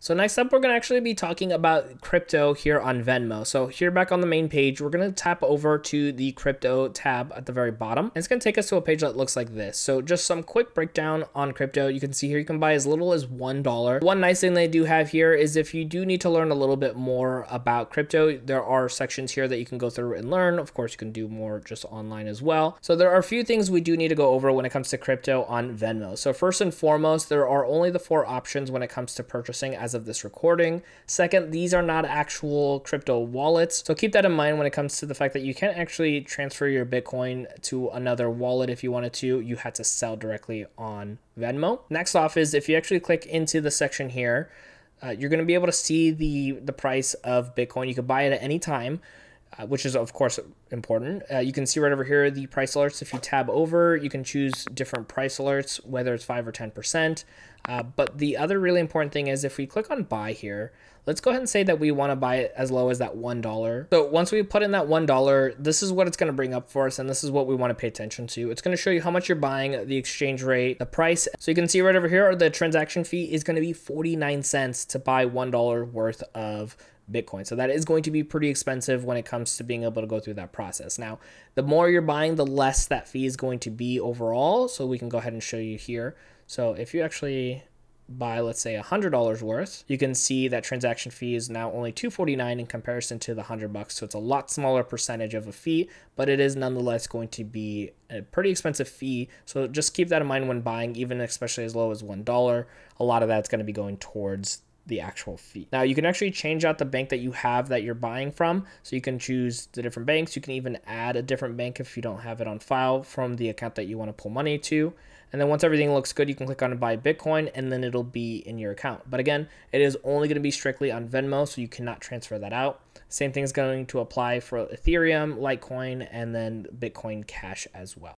So next up, we're going to actually be talking about crypto here on Venmo. So here back on the main page, we're going to tap over to the crypto tab at the very bottom. And it's going to take us to a page that looks like this. So just some quick breakdown on crypto. You can see here you can buy as little as $1. One nice thing they do have here is if you do need to learn a little bit more about crypto, there are sections here that you can go through and learn. Of course, you can do more just online as well. So there are a few things we do need to go over when it comes to crypto on Venmo. So first and foremost, there are only the four options when it comes to purchasing as of this recording. Second, these are not actual crypto wallets. So keep that in mind when it comes to the fact that you can't actually transfer your Bitcoin to another wallet if you wanted to. You had to sell directly on Venmo. Next off is if you actually click into the section here, uh, you're going to be able to see the the price of Bitcoin. You can buy it at any time uh, which is of course important. Uh, you can see right over here the price alerts. If you tab over, you can choose different price alerts, whether it's 5 or 10%. Uh, but the other really important thing is if we click on buy here, let's go ahead and say that we want to buy it as low as that $1. So once we put in that $1, this is what it's going to bring up for us, and this is what we want to pay attention to. It's going to show you how much you're buying, the exchange rate, the price. So you can see right over here, the transaction fee is going to be 49 cents to buy $1 worth of Bitcoin. So that is going to be pretty expensive when it comes to being able to go through that process. Now, the more you're buying, the less that fee is going to be overall. So we can go ahead and show you here. So if you actually buy let's say $100 worth you can see that transaction fee is now only 249 in comparison to the 100 bucks. So it's a lot smaller percentage of a fee but it is nonetheless going to be a pretty expensive fee. So just keep that in mind when buying even especially as low as $1 a lot of that's going to be going towards the actual fee. Now you can actually change out the bank that you have that you're buying from. So you can choose the different banks. You can even add a different bank if you don't have it on file from the account that you want to pull money to. And then once everything looks good, you can click on buy Bitcoin and then it'll be in your account. But again, it is only going to be strictly on Venmo, so you cannot transfer that out. Same thing is going to apply for Ethereum, Litecoin, and then Bitcoin Cash as well.